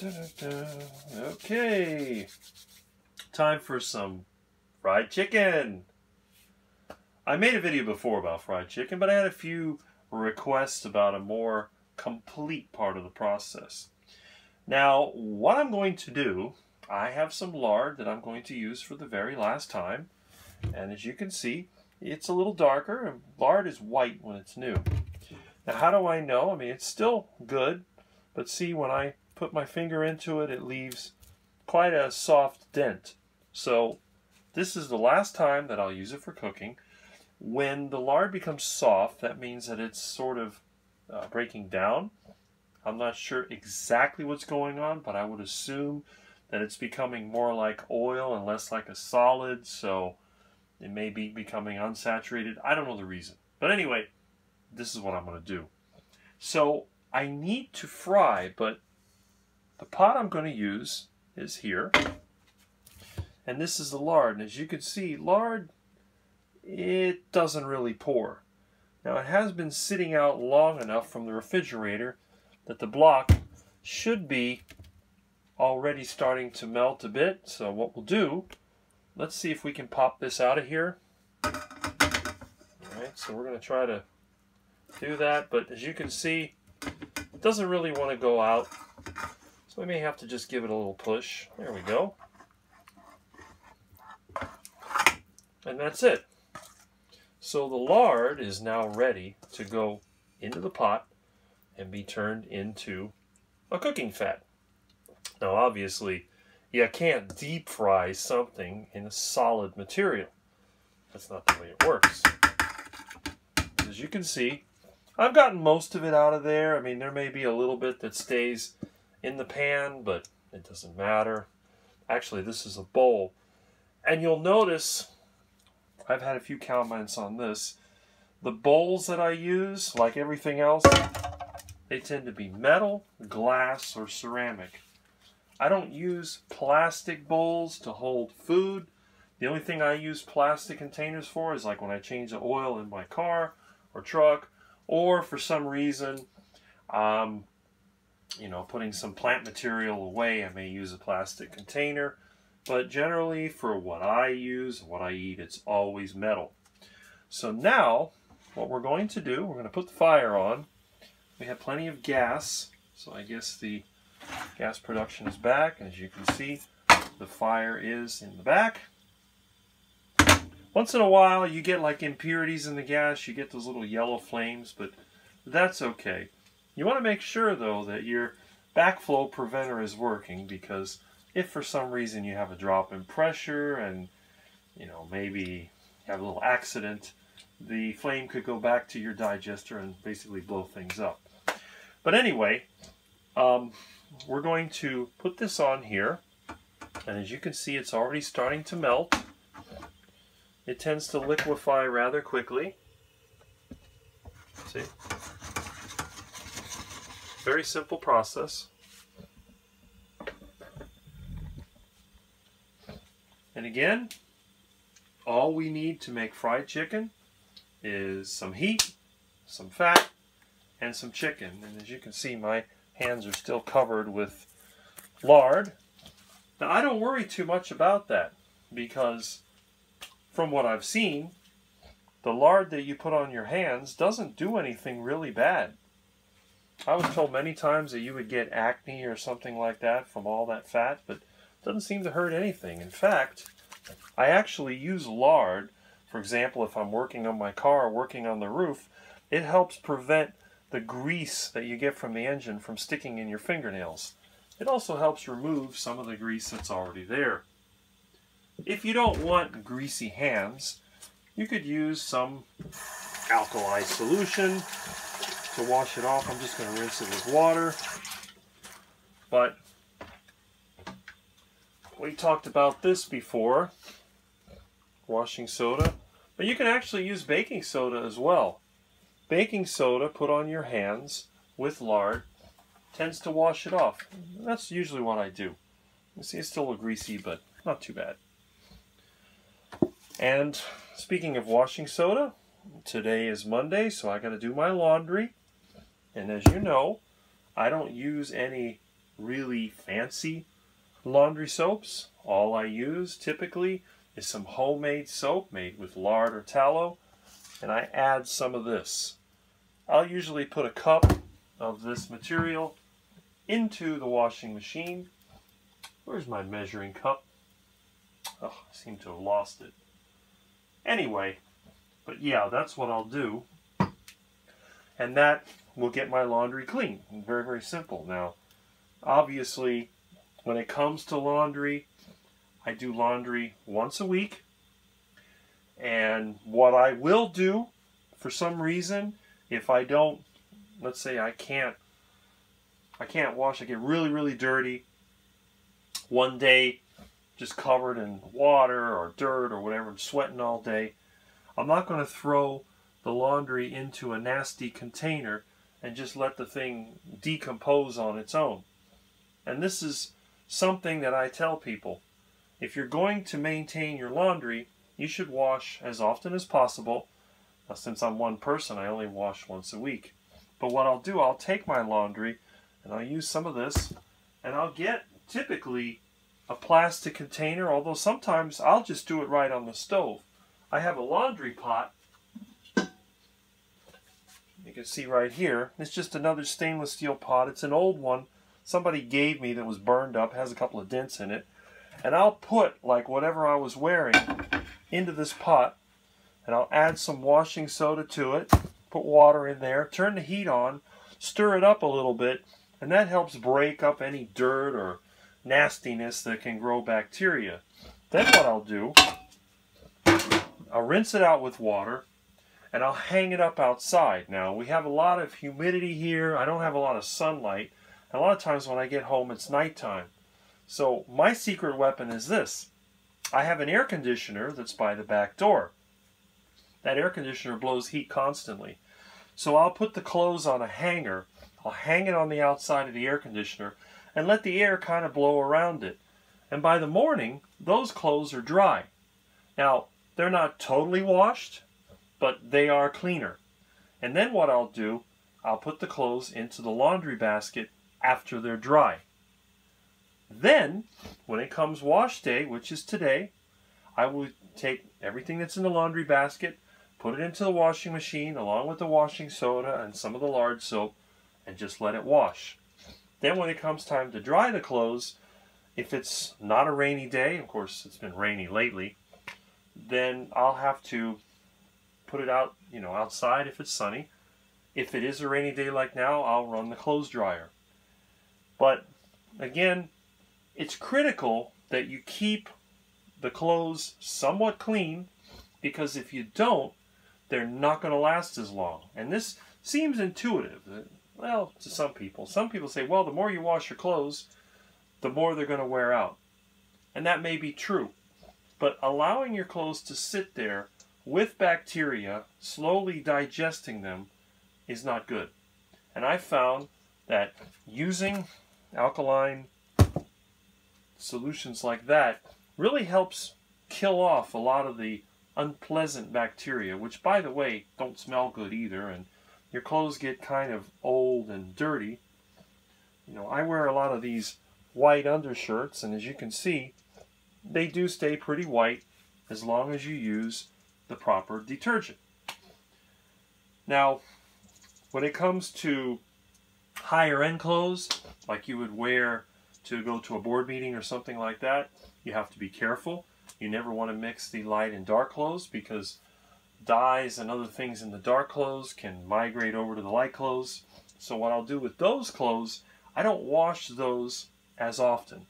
Da, da, da. Okay, time for some fried chicken. I made a video before about fried chicken, but I had a few requests about a more complete part of the process. Now, what I'm going to do, I have some lard that I'm going to use for the very last time. And as you can see, it's a little darker, and lard is white when it's new. Now, how do I know? I mean, it's still good, but see, when I put my finger into it, it leaves quite a soft dent. So, this is the last time that I'll use it for cooking. When the lard becomes soft, that means that it's sort of uh, breaking down. I'm not sure exactly what's going on, but I would assume that it's becoming more like oil and less like a solid, so it may be becoming unsaturated. I don't know the reason. But anyway, this is what I'm going to do. So I need to fry, but the pot I'm going to use is here. And this is the lard. And as you can see, lard, it doesn't really pour. Now it has been sitting out long enough from the refrigerator that the block should be already starting to melt a bit. So what we'll do, let's see if we can pop this out of here. Alright, so we're going to try to do that, but as you can see, it doesn't really want to go out. So we may have to just give it a little push. There we go. And that's it. So the lard is now ready to go into the pot and be turned into a cooking fat. Now obviously you can't deep fry something in a solid material. That's not the way it works. As you can see, I've gotten most of it out of there. I mean, there may be a little bit that stays in the pan, but it doesn't matter. Actually, this is a bowl. And you'll notice, I've had a few comments on this, the bowls that I use, like everything else, they tend to be metal, glass, or ceramic. I don't use plastic bowls to hold food. The only thing I use plastic containers for is like when I change the oil in my car or truck, or for some reason, um, you know, putting some plant material away, I may use a plastic container. But generally, for what I use, what I eat, it's always metal. So now, what we're going to do, we're going to put the fire on. We have plenty of gas, so I guess the gas production is back. As you can see, the fire is in the back. Once in a while, you get like impurities in the gas. You get those little yellow flames, but that's okay. You want to make sure, though, that your backflow preventer is working because if for some reason you have a drop in pressure and, you know, maybe you have a little accident, the flame could go back to your digester and basically blow things up. But anyway, um, we're going to put this on here. And as you can see, it's already starting to melt. It tends to liquefy rather quickly. See? Very simple process. And again, all we need to make fried chicken is some heat, some fat, and some chicken. And as you can see, my hands are still covered with lard. Now, I don't worry too much about that because from what I've seen, the lard that you put on your hands doesn't do anything really bad. I was told many times that you would get acne or something like that from all that fat, but it doesn't seem to hurt anything. In fact, I actually use lard, for example, if I'm working on my car working on the roof, it helps prevent the grease that you get from the engine from sticking in your fingernails. It also helps remove some of the grease that's already there. If you don't want greasy hands, you could use some alkali solution to wash it off. I'm just going to rinse it with water. But we talked about this before, washing soda. But you can actually use baking soda as well. Baking soda put on your hands with lard tends to wash it off. That's usually what I do. You see, it's still a little greasy, but not too bad. And speaking of washing soda, today is Monday, so I got to do my laundry. And as you know, I don't use any really fancy laundry soaps. All I use typically is some homemade soap made with lard or tallow, and I add some of this. I'll usually put a cup of this material into the washing machine. Where's my measuring cup? Oh, I seem to have lost it. Anyway, but yeah, that's what I'll do. And that will get my laundry clean. Very, very simple. Now, obviously, when it comes to laundry, I do laundry once a week. And what I will do, for some reason, if I don't, let's say I can't, I can't wash, I get really, really dirty. One day, just covered in water or dirt or whatever, I'm sweating all day. I'm not going to throw the laundry into a nasty container and just let the thing decompose on its own. And this is something that I tell people. If you're going to maintain your laundry, you should wash as often as possible. Now, since I'm one person, I only wash once a week. But what I'll do, I'll take my laundry and I'll use some of this and I'll get typically a plastic container, although sometimes I'll just do it right on the stove. I have a laundry pot. You can see right here. It's just another stainless steel pot. It's an old one somebody gave me that was burned up, has a couple of dents in it. And I'll put like whatever I was wearing into this pot and I'll add some washing soda to it, put water in there, turn the heat on, stir it up a little bit, and that helps break up any dirt or nastiness that can grow bacteria. Then what I'll do, I'll rinse it out with water and I'll hang it up outside. Now, we have a lot of humidity here. I don't have a lot of sunlight. A lot of times when I get home, it's nighttime. So my secret weapon is this. I have an air conditioner that's by the back door. That air conditioner blows heat constantly. So I'll put the clothes on a hanger. I'll hang it on the outside of the air conditioner and let the air kind of blow around it. And by the morning, those clothes are dry. Now, they're not totally washed, but they are cleaner. And then what I'll do, I'll put the clothes into the laundry basket after they're dry. Then, when it comes wash day, which is today, I will take everything that's in the laundry basket, put it into the washing machine along with the washing soda and some of the lard soap, and just let it wash. Then when it comes time to dry the clothes, if it's not a rainy day, of course it's been rainy lately, then I'll have to put it out, you know, outside if it's sunny. If it is a rainy day like now, I'll run the clothes dryer. But again, it's critical that you keep the clothes somewhat clean because if you don't, they're not going to last as long. And this seems intuitive. Uh, well, to some people. Some people say, well, the more you wash your clothes, the more they're going to wear out. And that may be true. But allowing your clothes to sit there with bacteria, slowly digesting them, is not good. And I found that using alkaline solutions like that really helps kill off a lot of the unpleasant bacteria, which, by the way, don't smell good either, and your clothes get kind of old and dirty. You know, I wear a lot of these white undershirts, and as you can see, they do stay pretty white as long as you use the proper detergent. Now, when it comes to higher end clothes, like you would wear to go to a board meeting or something like that, you have to be careful. You never want to mix the light and dark clothes because dyes and other things in the dark clothes can migrate over to the light clothes. So what I'll do with those clothes, I don't wash those as often.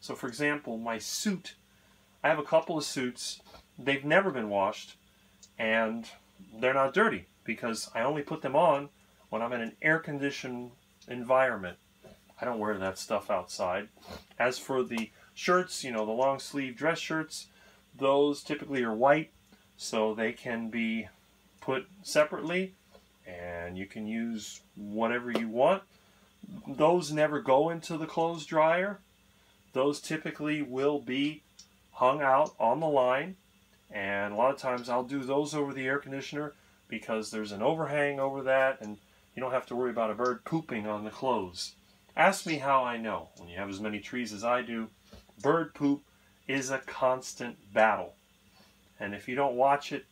So for example, my suit, I have a couple of suits, they've never been washed and they're not dirty because I only put them on when I'm in an air conditioned environment. I don't wear that stuff outside. As for the shirts, you know, the long sleeve dress shirts, those typically are white, so they can be put separately and you can use whatever you want. Those never go into the clothes dryer. Those typically will be hung out on the line and a lot of times I'll do those over the air conditioner because there's an overhang over that and you don't have to worry about a bird pooping on the clothes. Ask me how I know. When you have as many trees as I do, bird poop is a constant battle. And if you don't watch it,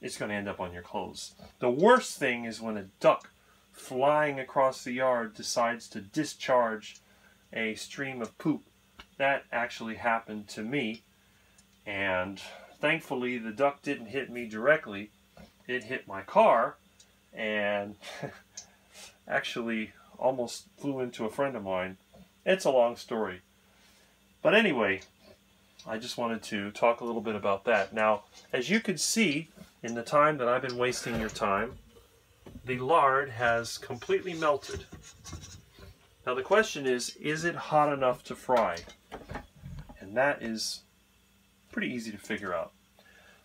it's going to end up on your clothes. The worst thing is when a duck flying across the yard decides to discharge a stream of poop. That actually happened to me. And thankfully, the duck didn't hit me directly. It hit my car and actually almost flew into a friend of mine. It's a long story. But anyway, I just wanted to talk a little bit about that. Now, as you can see, in the time that I've been wasting your time, the lard has completely melted. Now the question is, is it hot enough to fry? And that is pretty easy to figure out.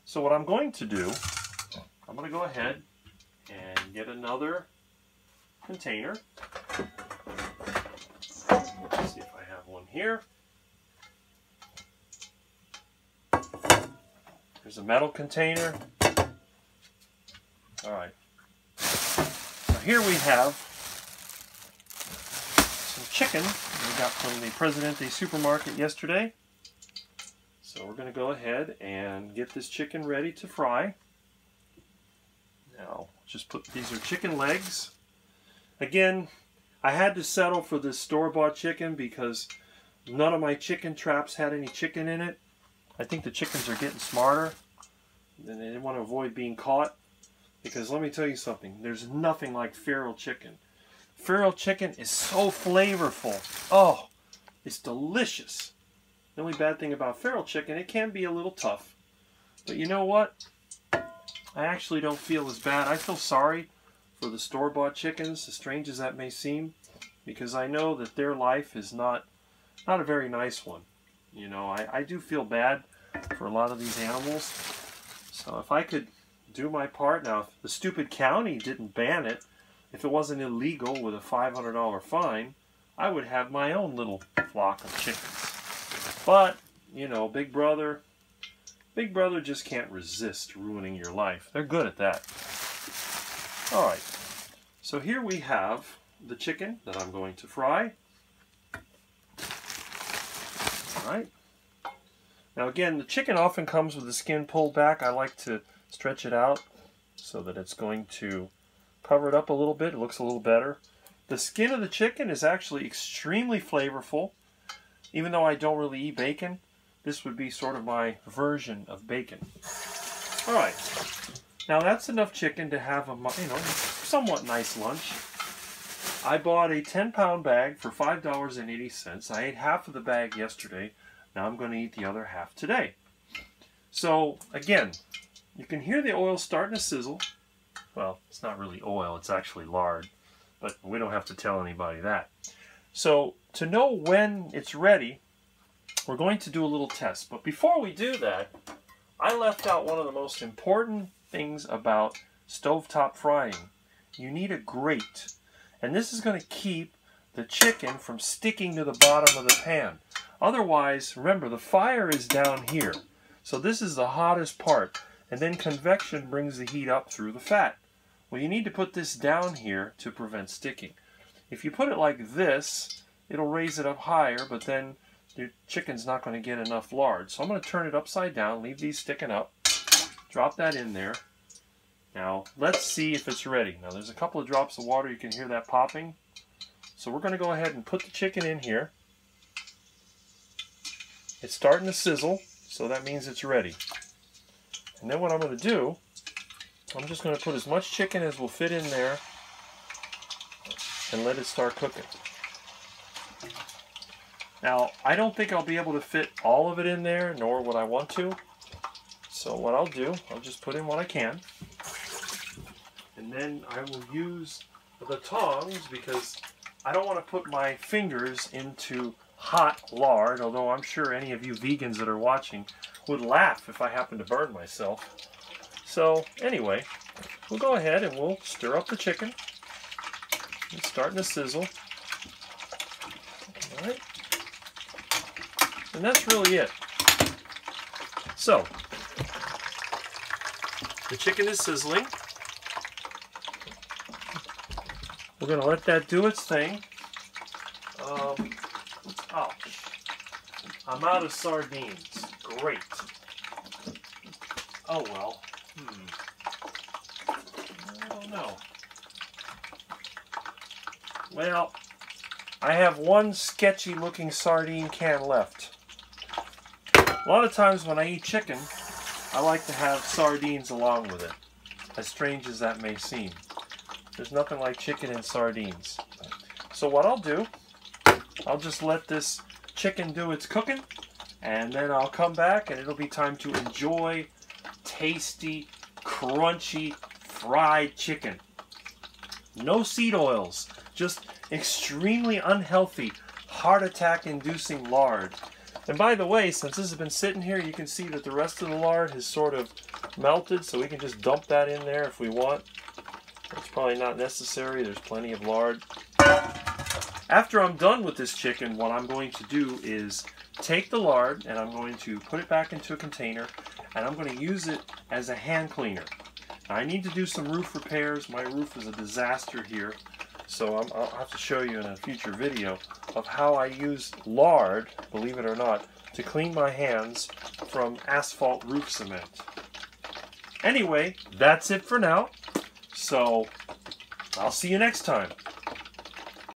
So what I'm going to do, I'm going to go ahead and get another container. Let's see if I have one here. There's a metal container. All right. So here we have some chicken we got from the Presidente supermarket yesterday. So we're going to go ahead and get this chicken ready to fry. Now, just put these are chicken legs. Again, I had to settle for this store-bought chicken because none of my chicken traps had any chicken in it. I think the chickens are getting smarter and they want to avoid being caught. Because let me tell you something, there's nothing like feral chicken. Feral chicken is so flavorful. Oh, it's delicious. The only bad thing about feral chicken, it can be a little tough. But you know what? I actually don't feel as bad. I feel sorry for the store-bought chickens, as strange as that may seem, because I know that their life is not not a very nice one. You know, I, I do feel bad for a lot of these animals. So if I could do my part, now if the stupid county didn't ban it, if it wasn't illegal with a $500 fine, I would have my own little flock of chickens. But, you know, Big Brother, Big Brother just can't resist ruining your life. They're good at that. All right, so here we have the chicken that I'm going to fry. All right. Now again, the chicken often comes with the skin pulled back. I like to stretch it out so that it's going to cover it up a little bit. It looks a little better. The skin of the chicken is actually extremely flavorful. Even though I don't really eat bacon, this would be sort of my version of bacon. All right. Now that's enough chicken to have a you know somewhat nice lunch. I bought a 10 pound bag for $5.80. I ate half of the bag yesterday. Now I'm going to eat the other half today. So again, you can hear the oil starting to sizzle. Well, it's not really oil, it's actually lard. But we don't have to tell anybody that. So to know when it's ready, we're going to do a little test. But before we do that, I left out one of the most important things about stovetop frying. You need a grate. And this is going to keep the chicken from sticking to the bottom of the pan. Otherwise, remember, the fire is down here. So this is the hottest part. And then convection brings the heat up through the fat. Well, you need to put this down here to prevent sticking. If you put it like this, it'll raise it up higher, but then your chicken's not going to get enough lard. So I'm going to turn it upside down, leave these sticking up, drop that in there. Now, let's see if it's ready. Now, there's a couple of drops of water. You can hear that popping. So we're going to go ahead and put the chicken in here. It's starting to sizzle, so that means it's ready. And then what I'm going to do, I'm just going to put as much chicken as will fit in there and let it start cooking. Now, I don't think I'll be able to fit all of it in there, nor would I want to. So what I'll do, I'll just put in what I can. And then I will use the tongs because I don't want to put my fingers into hot lard, although I'm sure any of you vegans that are watching would laugh if I happen to burn myself. So anyway, we'll go ahead and we'll stir up the chicken. It's starting to sizzle. All right. And that's really it. So, the chicken is sizzling. We're going to let that do its thing. Oh, I'm out of sardines. Great. Oh well. Hmm. I don't know. Well, I have one sketchy looking sardine can left. A lot of times when I eat chicken, I like to have sardines along with it. As strange as that may seem. There's nothing like chicken and sardines. So what I'll do, I'll just let this chicken do its cooking, and then I'll come back and it'll be time to enjoy tasty, crunchy, fried chicken. No seed oils, just extremely unhealthy, heart attack inducing lard. And by the way, since this has been sitting here, you can see that the rest of the lard has sort of melted, so we can just dump that in there if we want. It's probably not necessary, there's plenty of lard. After I'm done with this chicken, what I'm going to do is take the lard and I'm going to put it back into a container and I'm going to use it as a hand cleaner. Now, I need to do some roof repairs. My roof is a disaster here. So i will have to show you in a future video of how I use lard, believe it or not, to clean my hands from asphalt roof cement. Anyway, that's it for now. So I'll see you next time.